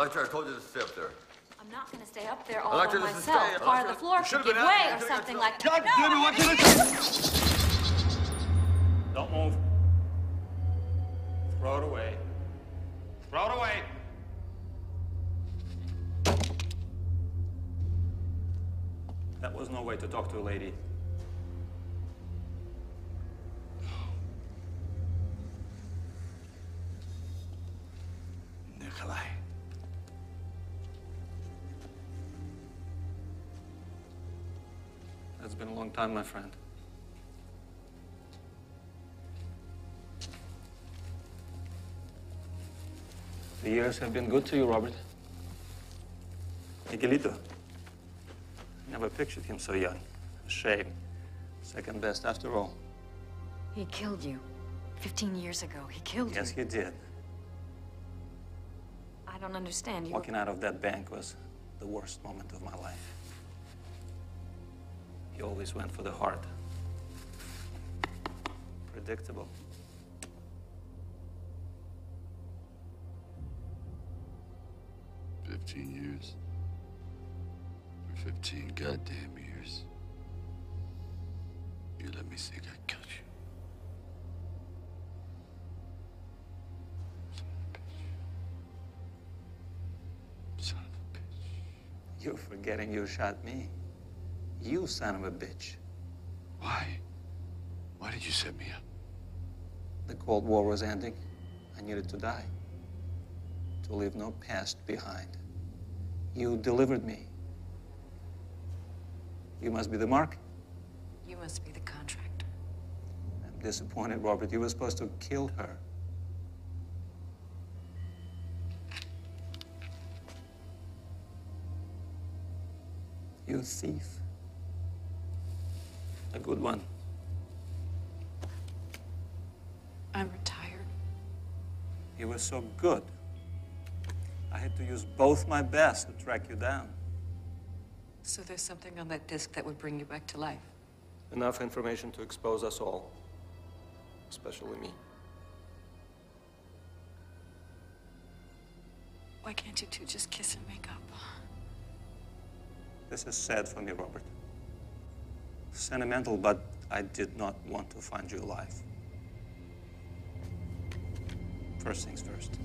Electra, I told you to stay up there. I'm not gonna stay up there all Electra, by listen, myself. stay. Part of Electra, the floor could should've give way or something like that. God damn it, what can I Don't move. Throw it away. Throw it away. That was no way to talk to a lady. It's been a long time, my friend. The years have been good to you, Robert. Miguelito. Never pictured him so young. A shame. Second best after all. He killed you. 15 years ago, he killed Yes, you. Yes, he did. I don't understand. You Walking out of that bank was the worst moment of my life. He always went for the heart. Predictable. Fifteen years. For fifteen goddamn years. You let me think I killed you. Son of a bitch. You're forgetting you shot me. You son of a bitch. Why? Why did you set me up? The Cold War was ending. I needed to die. To leave no past behind. You delivered me. You must be the mark. You must be the contractor. I'm disappointed, Robert. You were supposed to kill her. You thief. A good one. I'm retired. You were so good. I had to use both my best to track you down. So there's something on that disc that would bring you back to life. Enough information to expose us all, especially me. Why can't you two just kiss and make up? This is sad for me, Robert. Sentimental, but I did not want to find you alive. First things first.